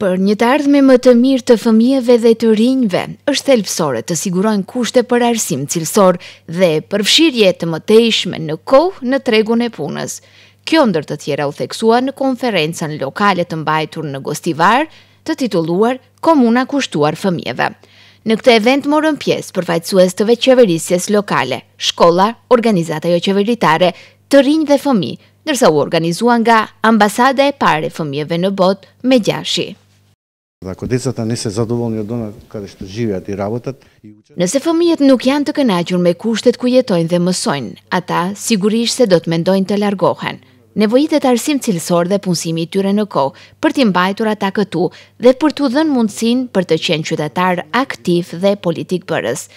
Për një të ardhme më të mirë të fëmijëve dhe të rinjve, është thelbësore të sigurojnë kushte për arsim cilësor dhe përfshirje të mëtejshme në kohë në tregun e punës. Kjo ndër të tjera u theksua në konferencën lokale të mbajtur në Gostivar, të titulluar Komuna kushtuar fëmijëve. Në këtë event morën pjesë përfaqësues të vetëqeverisjes lokale, shkolla, organizata joqeveritare, të rinj dhe fëmijë, ndërsa u organizua nga Ambasada e parë e fëmijëve në botë Megjashi. Dhe kodesa tani se zadovollni ju dona karish të gjithëve aty rabotët. Nëse fëmijët nuk janë të kënaqur me kushtet ku jetojnë dhe mësojnë, ata sigurisht se do të mendojnë të largohen. Nevojitet arsim cilësor dhe punësimi i tyre në kohë për t'i mbajtur ata këtu dhe për t'u dhënë mundësinë për të qenë qytetar aktiv dhe politik bërës.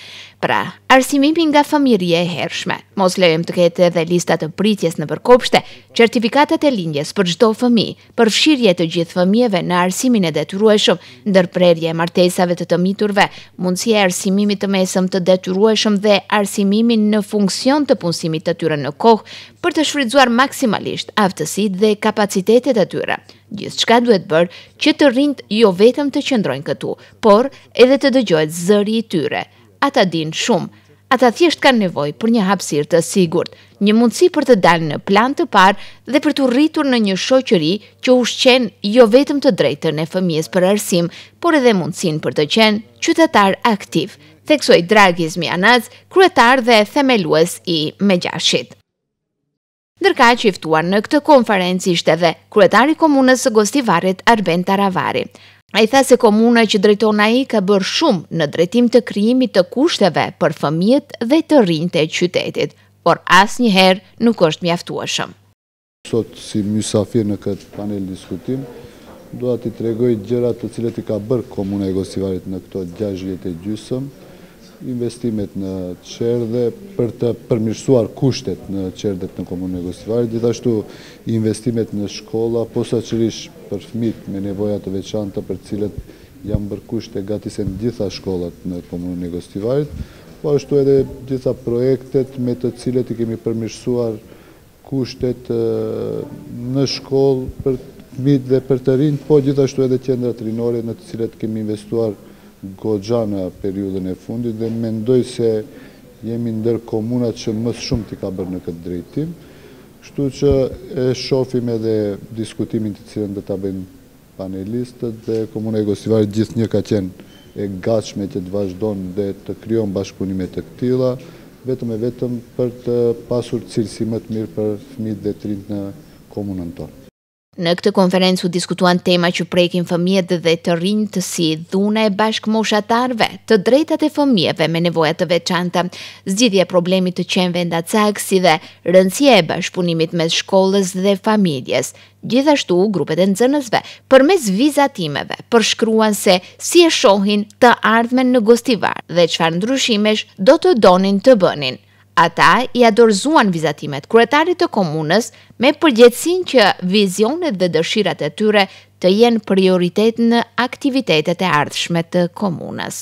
Pra, arsimimi nga fëmijëria e hershme. Mos lejojmë të ketë edhe lista të pritjes nëpër kopshte, certifikatat e lindjes për çdo fëmijë, përfshirje të gjithë fëmijëve në arsimin e detyrueshëm, ndërprerja e martesave të të miturve, mundësia e arsimimit të mesëm të detyrueshëm dhe arsimimin në funksion të punësimit të tyre në kohë për të shfrytëzuar maksimalisht aftësitë dhe kapacitetet e tyre. Gjithçka duhet bërë që të rinjtë jo vetëm të qëndrojnë këtu, por edhe të dëgjohet zëri i tyre. Ata dinë shumë. Ata thjesht kanë nevojë për një hapësirë të sigurt, një mundësi për të dalë në plan të parë dhe për t'u rritur në një shoqëri që ushqen jo vetëm të drejtën e fëmijës për arsim, por edhe mundësinë për të qenë qytetar aktiv, theksoi Dragi Zmijanac, kryetar dhe themelues i Megjashit. Ndërkaq, i ftuar në këtë konferencë ishte edhe kryetari i komunës së Gostivarit, Arben Taravari. Ai tha se komuna që drejton ai ka bërë shumë në drejtim të krijimit të kushteve për fëmijët dhe të rinjtë e qytetit, por asnjëherë nuk është mjaftueshëm. Sot si mysafir në këtë panel diskutim, dua t'i tregoj gjërat të cilat i ka bërë komuna e Gostivarit në këto gjashtë vjet e gjysmë, investimet në çerdhe për të përmirësuar kushtet në çerdhet në Komunën e Gostivarit, gjithashtu investimet në shkolla, posaçërisht për fëmijët me nevoja të veçanta për të cilët janë bërë kushte gati se në gjitha shkollat në Komunën e Gostivarit, po ashtu edhe gjitha projektet me të cilat i kemi përmirësuar kushtet në shkollë për fëmijët dhe për të rinjtë, po gjithashtu edhe qendrat rinore në të cilat kemi investuar goxha në periudhën e fundit dhe mendoj se jemi ndër komunat që më shumti ka bërë në këtë drejtim. Kështu që e shohim edhe diskutimin të cilën do ta bëjmë Panelistët dhe Komuna e Gostivarit gjithnjë ka qenë e gatshme që të vazhdon dhe të krijon bashkëpunime të këtilla, vetëm e vetëm për të pasur cilësi më të mirë për fëmijët dhe të rinjtë në Komunën tonë. Në këtë konferencë u diskutuan tema që prekin fëmijët dhe të rinjtë si dhuna e bashkëmoshatarëve, të drejtat e fëmijëve me nevoja të veçanta, zgjidhja e problemit të qenve endacakë si dhe rëndësia e bashkëpunimit mes shkollës dhe familjes, Gjithashtu, grupet e nxënësve, përmes vizatimeve, përshkruan se si e shohin të ardhmen në Gostivar dhe çfarë ndryshimesh do të donin të bënin. Ata ia dorëzuan vizatimet kryetarit të komunës me përgjegjësinë që vizionet dhe dëshirat e tyre të jenë prioritet në aktivitetet e ardhshme të komunës.